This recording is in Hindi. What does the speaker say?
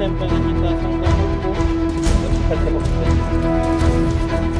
샘플 인사 상담 없고 같이 먹고